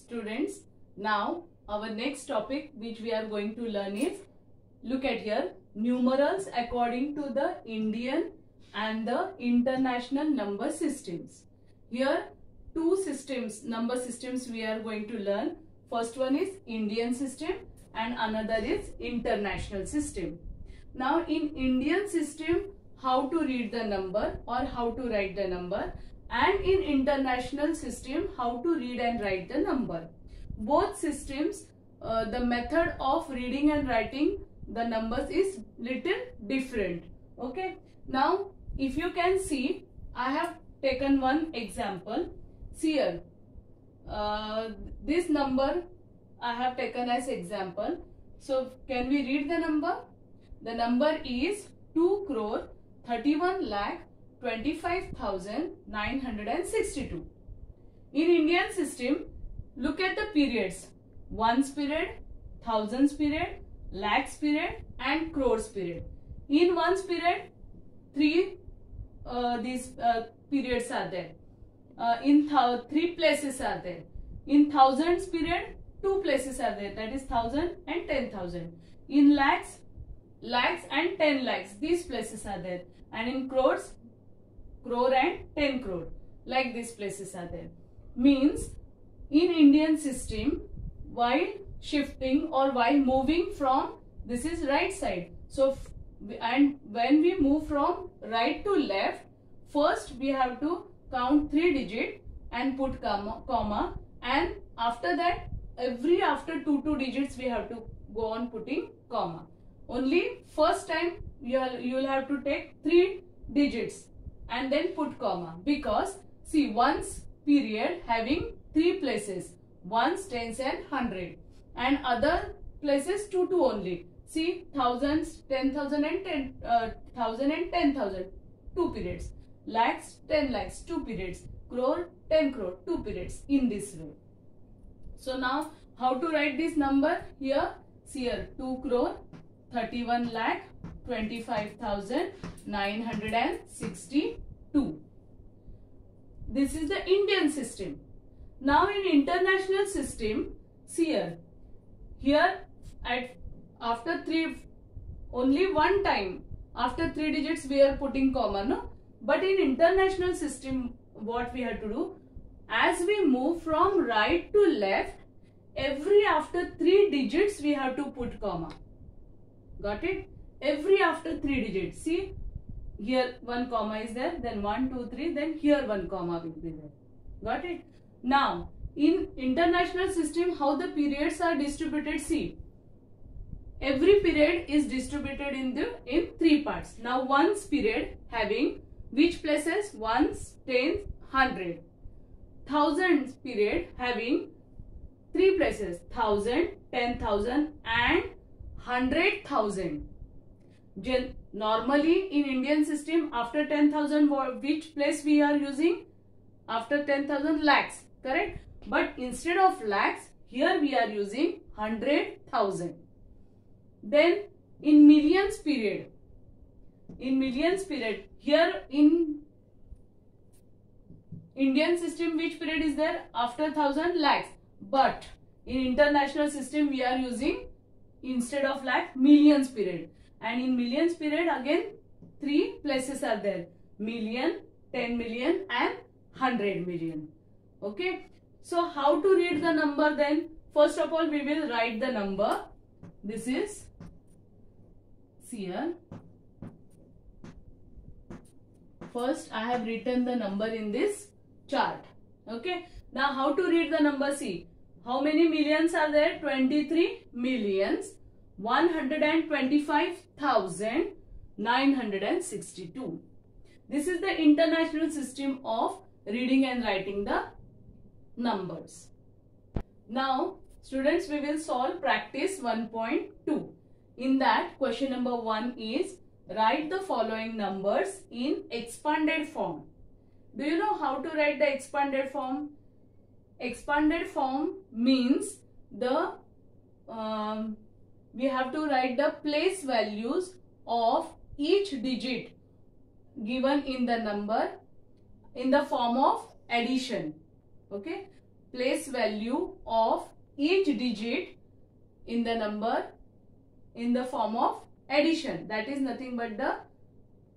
Students, now our next topic which we are going to learn is look at here numerals according to the Indian and the international number systems. Here two systems number systems we are going to learn. First one is Indian system and another is international system. Now in Indian system how to read the number or how to write the number and in international system how to read and write the number. Both systems uh, the method of reading and writing the numbers is little different. Okay. Now if you can see I have taken one example. See here. Uh, this number I have taken as example. So can we read the number? The number is 2 crore 31 lakh 25,962. In Indian system, look at the periods. Ones period, thousands period, lakhs period and crores period. In ones period, three uh, these uh, periods are there. Uh, in th three places are there. In thousands period, two places are there. That is thousand and ten thousand. In lakhs, lakhs and ten lakhs. These places are there. And in crores, crore and 10 crore. Like these places are there. Means in Indian system while shifting or while moving from this is right side. So and when we move from right to left first we have to count three digit and put comma, comma. And after that every after two two digits we have to go on putting comma. Only first time you will you will have to take three digits and then put comma. Because see ones period having three places. Ones tens and hundred. And other places two two only. See thousands ten thousand and ten uh, thousand and ten thousand. Two periods. Lakhs ten lakhs. Two periods. Crore ten crore. Two periods in this way so now how to write this number? Here see here. 2 crore 31 lakh 25,962. This is the Indian system. Now in international system, see here, here at after three, only one time, after three digits we are putting comma, no? But in international system, what we have to do, as we move from right to left, every after three digits we have to put comma. Got it? Every after three digits. See, here one comma is there, then one, two, three, then here one comma will be there. Got it? Now, in international system, how the periods are distributed, see. Every period is distributed in the in three parts. Now, ones period having which places? Ones, tens, hundred. Thousands period having three places. Thousand, ten thousand and hundred thousand normally in Indian system after 10,000 which place we are using? After 10,000 lakhs, correct? But instead of lakhs, here we are using 100,000. Then in millions period, in millions period, here in Indian system which period is there? After 1000 lakhs. But in international system we are using instead of lakh millions period and in millions period again three places are there. Million 10 million and 100 million. Okay? So how to read the number then? First of all we will write the number. This is here first i have written the number in this chart. Okay? Now how to read the number see how many millions are there? 23 millions 125,962. This is the international system of reading and writing the numbers. Now, students, we will solve practice 1.2. In that, question number 1 is write the following numbers in expanded form. Do you know how to write the expanded form? Expanded form means the um, we have to write the place values of each digit given in the number in the form of addition okay place value of each digit in the number in the form of addition. That is nothing but the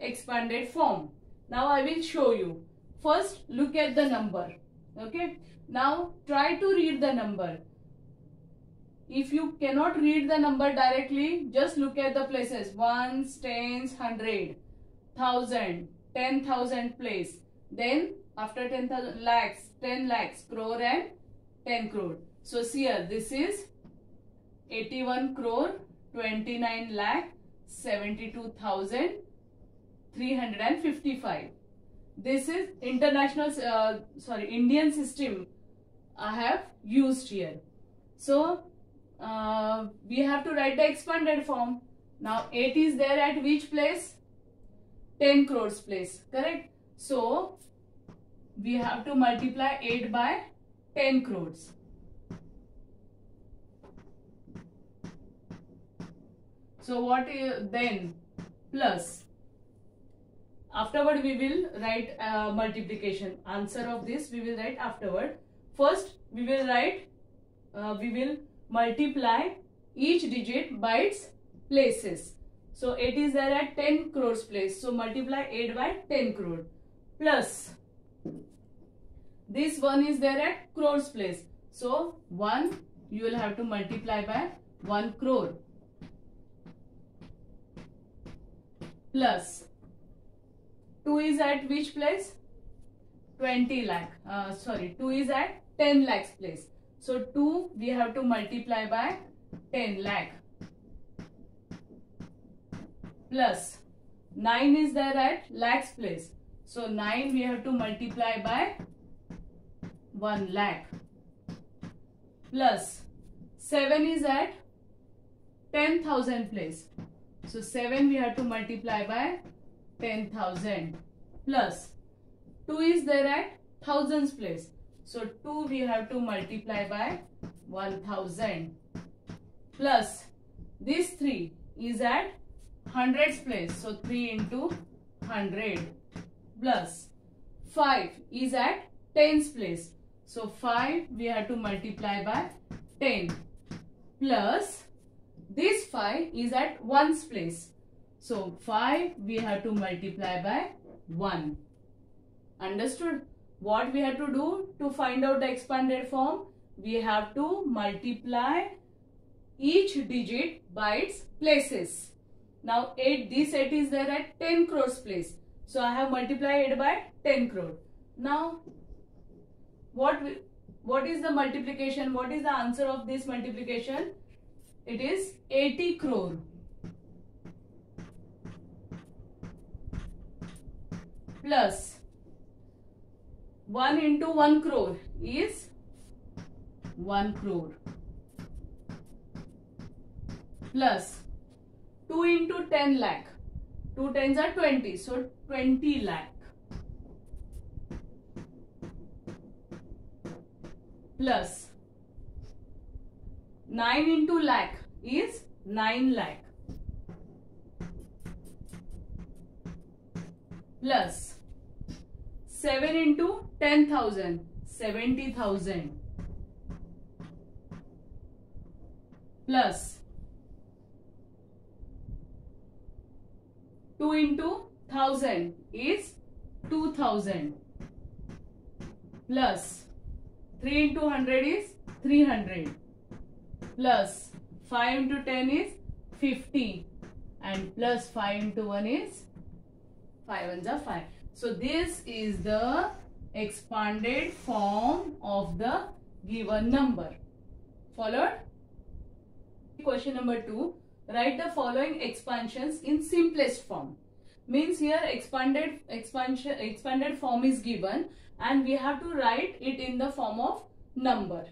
expanded form. Now I will show you. First look at the number. Okay. Now try to read the number. If you cannot read the number directly, just look at the places. Ones, tens, hundred, thousand, ten thousand place. Then after 10,000 lakhs, 10 lakhs, crore and 10 crore. So here, this is 81 crore, 29 lakh, 72,355. This is international, uh, sorry, Indian system I have used here. So uh, we have to write the expanded form. Now 8 is there at which place? 10 crores place, correct? So we have to multiply 8 by 10 crores. So what is then plus afterward we will write uh, multiplication answer of this we will write afterward first we will write uh, we will multiply each digit by its places so 8 is there at 10 crores place so multiply 8 by 10 crore plus this one is there at crores place. So 1 you will have to multiply by 1 crore plus 2 is at which place? 20 lakh. Uh, sorry 2 is at 10 lakhs place. So 2 we have to multiply by 10 lakh plus 9 is there at lakhs place. So 9 we have to multiply by 1 lakh plus 7 is at 10,000 place. So 7 we have to multiply by 10,000 plus 2 is there at thousands place. So 2 we have to multiply by 1000 plus this 3 is at hundreds place. So 3 into 100 plus 5 is at tens place. So 5 we have to multiply by 10 plus this 5 is at 1's place. So 5 we have to multiply by 1. Understood? What we have to do to find out the expanded form? We have to multiply each digit by its places. Now 8, this 8 is there at 10 crores place. So I have multiplied it by 10 crore. Now what what is the multiplication what is the answer of this multiplication it is 80 crore plus 1 into 1 crore is 1 crore. Plus 2 into 10 lakh. 2 tens are 20 so 20 lakh. Plus 9 into lakh is 9 lakh. Plus 7 into 10,000 70,000 plus. 2 into 1000 is 2000 plus. 3 into 100 is 300 plus. 5 into 10 is 50 and plus 5 into 1 is 5 ones are 5. So this is the expanded form of the given number. Followed? Question number 2. Write the following expansions in simplest form. Means here expanded expansion expanded form is given and we have to write it in the form of number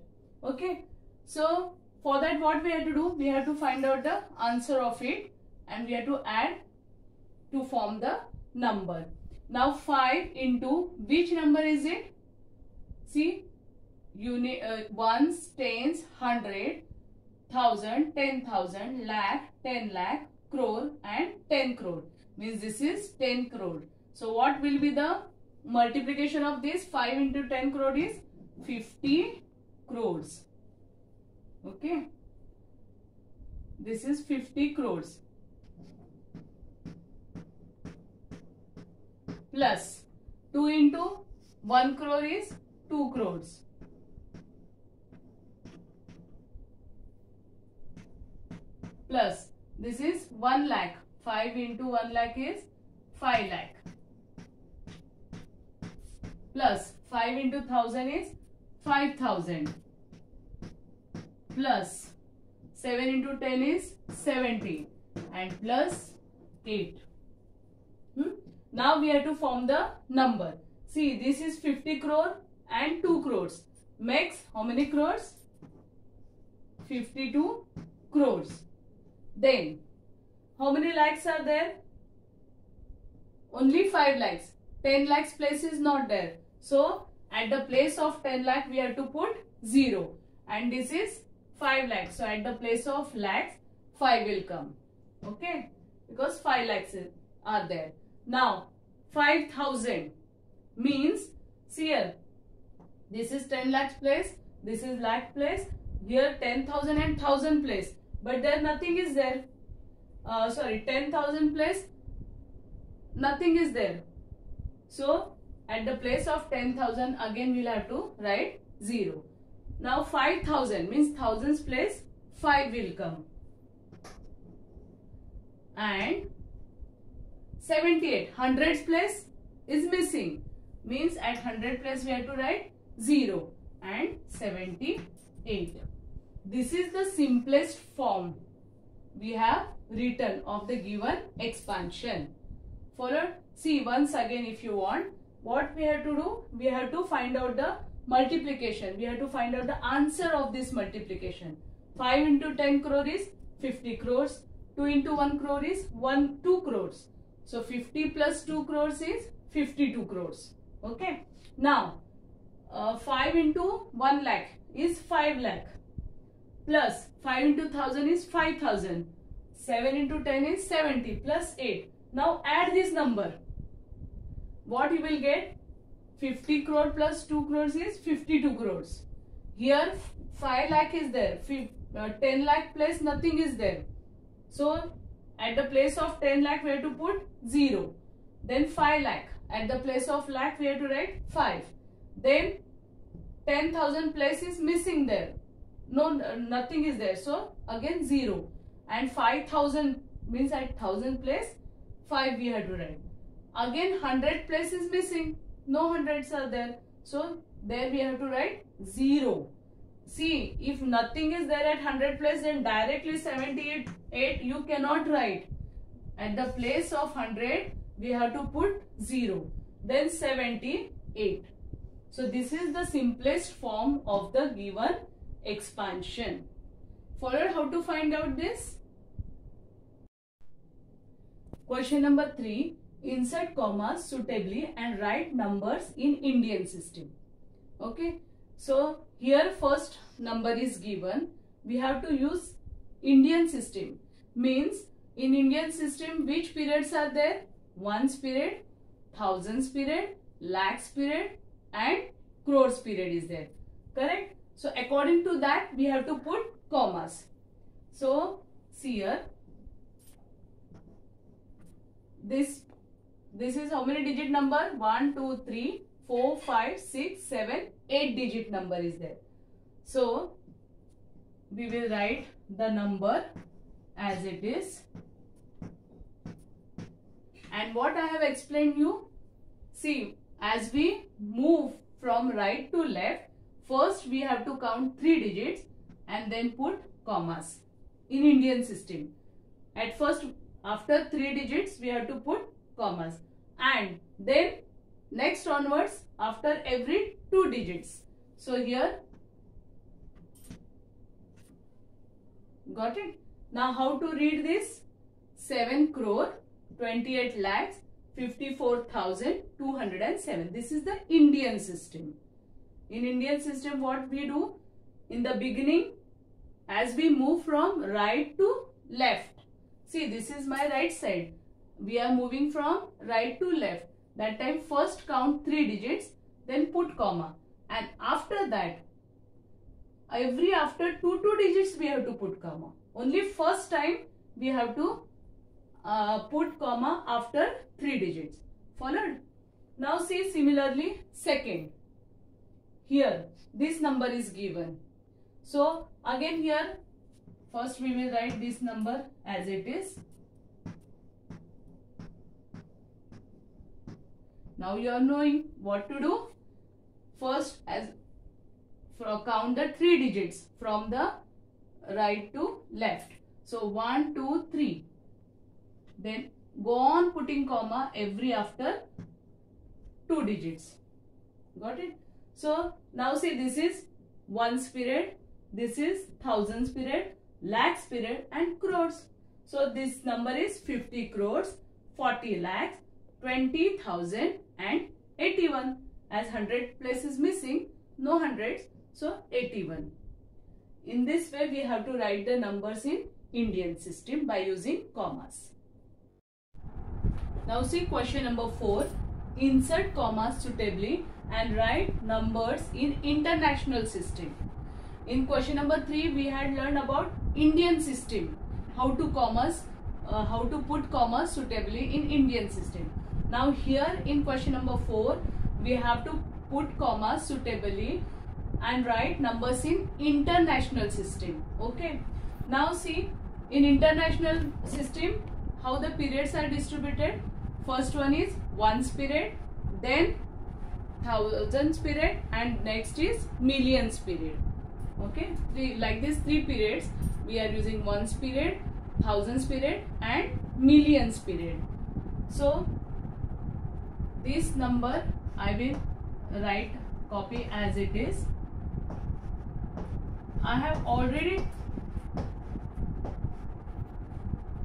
okay so for that what we have to do we have to find out the answer of it and we have to add to form the number now 5 into which number is it see unit uh, ones tens hundred thousand ten thousand lakh ten lakh crore and 10 crore means this is 10 crore so what will be the multiplication of this 5 into 10 crore is 50 crores. Okay. This is 50 crores. Plus 2 into 1 crore is 2 crores. Plus this is 1 lakh. 5 into 1 lakh is 5 lakh. Plus 5 into 1000 is 5000. Plus 7 into 10 is 70 and plus 8. Hmm? Now we have to form the number. See this is 50 crore and 2 crores. Makes how many crores? 52 crores. Then how many lakhs are there? Only 5 lakhs. 10 lakhs place is not there. So at the place of 10 lakh we have to put 0 and this is 5 lakhs. So at the place of lakhs 5 will come. Okay. Because 5 lakhs are there. Now 5000 means see here this is 10 lakhs place this is lakh place here 10,000 and 1000 place. But there nothing is there. Uh, sorry 10,000 place nothing is there. So at the place of 10,000 again we'll have to write 0 now 5000 means thousands place 5 will come. And 78 hundreds place is missing. Means at 100 place we have to write 0 and 78 this is the simplest form we have written of the given expansion. Follow see once again if you want what we have to do? We have to find out the multiplication. We have to find out the answer of this multiplication. 5 into 10 crore is 50 crores. 2 into 1 crore is 1 2 crores so 50 plus 2 crores is 52 crores. Okay. Now, uh, 5 into 1 lakh is 5 lakh. Plus 5 into 1000 is 5000. 7 into 10 is 70 plus 8. Now add this number. What you will get? 50 crore plus 2 crores is 52 crores. Here 5 lakh is there. Uh, 10 lakh plus nothing is there. So at the place of 10 lakh, we have to put 0. Then 5 lakh. At the place of lakh, we have to write 5. Then 10,000 place is missing there. No, nothing is there. So again 0. And 5,000 means at 1000 place, 5 we have to write. Again 100 place is missing. No hundreds are there. So there we have to write 0. See, if nothing is there at 100 place, then directly 78 you cannot write. At the place of 100, we have to put 0. Then 78. So this is the simplest form of the given expansion. Follow how to find out this? Question number 3. Insert commas suitably and write numbers in Indian system. Okay. So here first number is given. We have to use Indian system. Means in Indian system which periods are there? Ones period, thousands period, lakhs period and crores period is there. Correct? So according to that we have to put commas. So see here. This this is how many digit number? 1, 2, 3, 4, 5, 6, 7, 8 digit number is there. So, we will write the number as it is. And what I have explained you, see, as we move from right to left, first we have to count 3 digits and then put commas in Indian system. At first, after 3 digits, we have to put commas. And then next onwards, after every 2 digits. So here Got it? Now how to read this? 7 crore 28 lakhs 54,207. This is the Indian system. In Indian system what we do? In the beginning as we move from right to left. See this is my right side. We are moving from right to left. That time first count 3 digits then put comma and after that every after two two digits we have to put comma. Only first time we have to uh, put comma after three digits. Followed? Now see similarly second. Here this number is given. So again here first we will write this number as it is. Now you are knowing what to do. First as for count the three digits from the right to left. So 1, 2, 3. Then go on putting comma every after two digits. Got it? So now see this is ones period, this is thousands period, lakhs period and crores. So this number is 50 crores, 40 lakhs, 20,000 and 81. As 100 places missing, no hundreds, so 81. In this way we have to write the numbers in Indian system by using commas. Now see question number 4. Insert commas suitably and write numbers in international system. In question number 3 we had learned about Indian system. How to commas, uh, how to put commas suitably in Indian system. Now here in question number 4 we have to put commas suitably and write numbers in international system. Okay. Now see in international system how the periods are distributed. First one is ones period, then thousands period and next is millions period. Okay. Like this three periods we are using ones period, thousands period and millions period. So this number I will write copy as it is I have already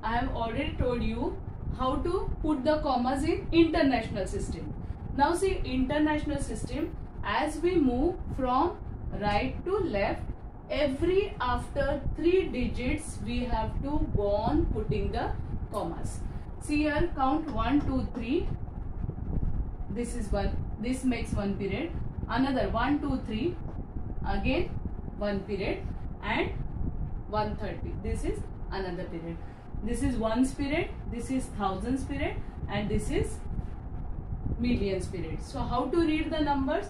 I have already told you how to put the commas in international system. Now see international system as we move from right to left every after three digits we have to go on putting the commas. See here count 1, 2, 3. This is one. This makes one period. Another 1, 2, 3. Again one period and 130 this is another period. This is one period this is thousands period and this is millions period. So how to read the numbers?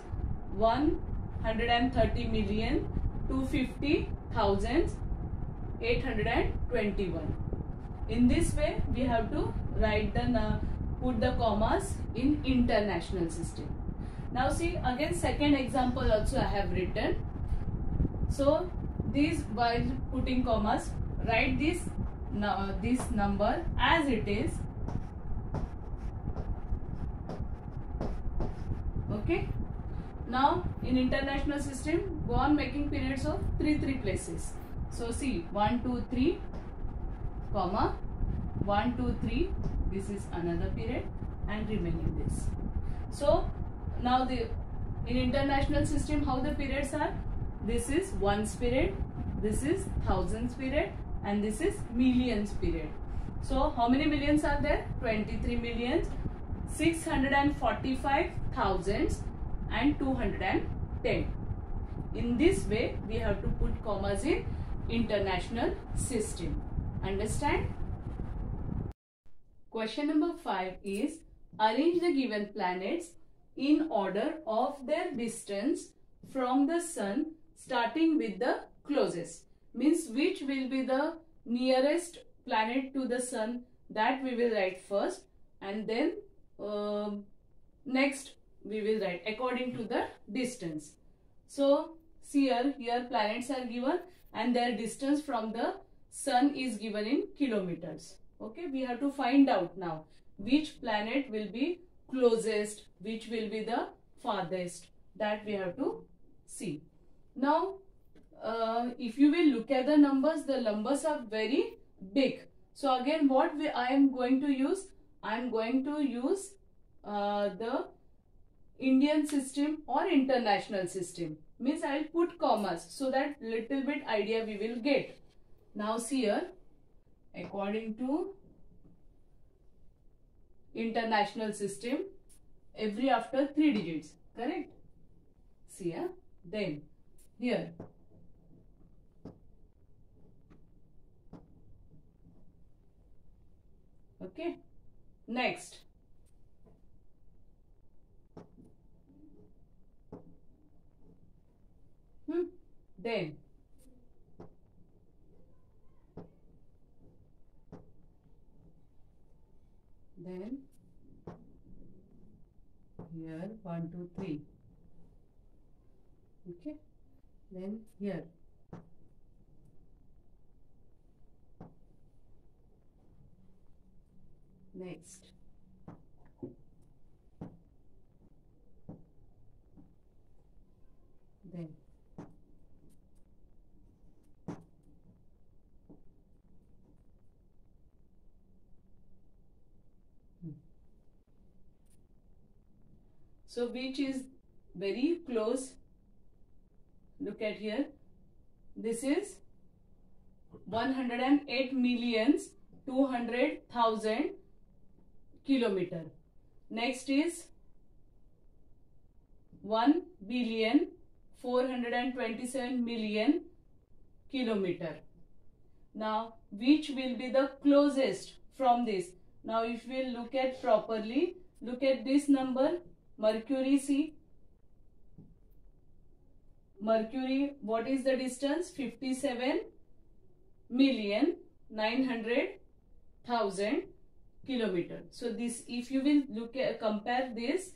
130 million 250 thousands 821 in this way we have to write the put the commas in international system. Now see again second example also i have written so this while putting commas, write this uh, this number as it is. Okay. Now in international system, go on making periods of three three places. So see one two three, comma one two three. This is another period and remaining this. So now the in international system how the periods are this is ones period, this is thousands period and this is millions period. So how many millions are there? 23 millions, 645 thousands and 210. In this way we have to put commas in international system. Understand? Question number 5 is arrange the given planets in order of their distance from the sun starting with the closest. Means which will be the nearest planet to the sun? That we will write first. And then uh, next we will write according to the distance. So here here planets are given and their distance from the sun is given in kilometers. Okay we have to find out now which planet will be closest which will be the farthest. That we have to see now, uh, if you will look at the numbers, the numbers are very big. So again, what we, I am going to use? I am going to use uh, the Indian system or international system. Means I will put commas so that little bit idea we will get. Now see here, according to international system, every after 3 digits, correct? See here, then here. Okay. Next. Hmm. Then. Then here 1, 2, 3. Okay then here. Next. Then. Hmm. so which is very close look at here this is 108 millions 200,000 kilometer. Next is 1 billion 427 million kilometer. Now which will be the closest from this? Now if we look at properly, look at this number Mercury see. Mercury, what is the distance? 57 million 900,000 kilometer. So this if you will look at compare this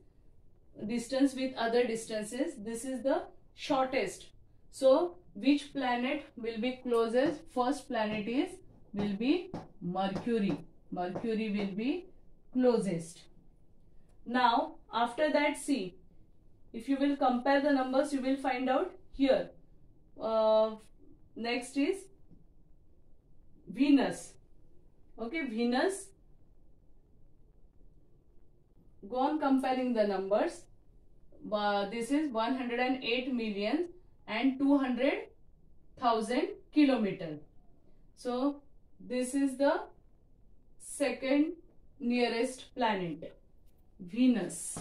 distance with other distances this is the shortest. So which planet will be closest? First planet is will be Mercury. Mercury will be closest. Now after that see if you will compare the numbers you will find out here. Uh, next is Venus. Okay, Venus go on comparing the numbers uh, this is 108 million and 200,000 kilometer so this is the second nearest planet Venus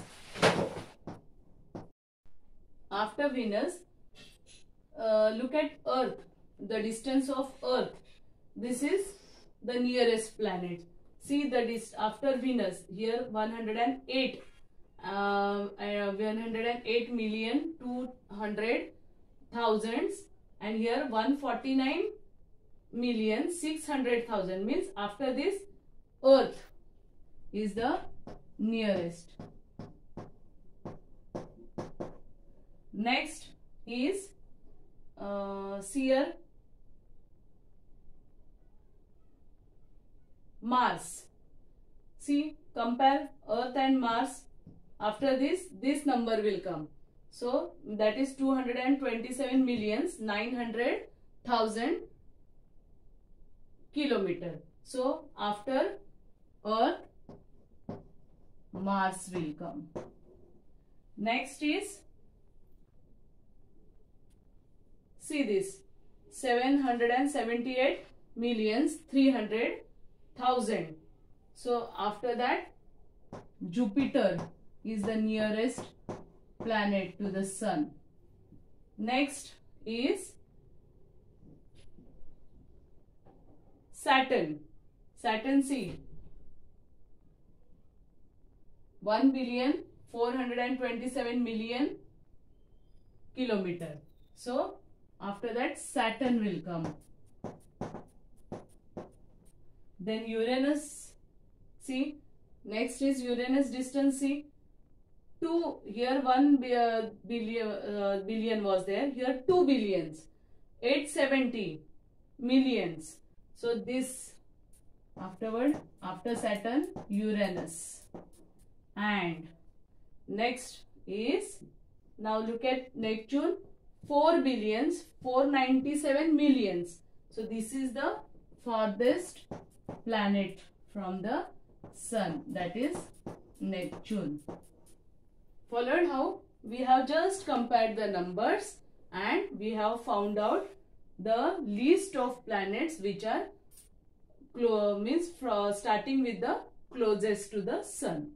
after Venus uh, look at Earth the distance of Earth. This is the nearest planet. See the dist after Venus here 108 uh, uh, 108 million 200 thousands and here 149 million 600 thousand means after this earth is the nearest next is uh, here Mars. See, compare Earth and Mars. After this, this number will come. So, that is 227 millions 900,000 kilometer. So, after Earth, Mars will come. Next is, see this, 778 millions 300 thousand. So after that Jupiter is the nearest planet to the sun. Next is Saturn. Saturn see. 1 billion 427 million kilometer. So after that Saturn will come. Then Uranus, see, next is Uranus distance, see, 2, here 1 billion, uh, billion was there, here 2 billions, 870 millions. So this afterward, after Saturn, Uranus. And next is, now look at Neptune, 4 billions, 497 millions. So this is the farthest planet from the sun that is Neptune. Followed how? We have just compared the numbers and we have found out the list of planets which are means starting with the closest to the sun.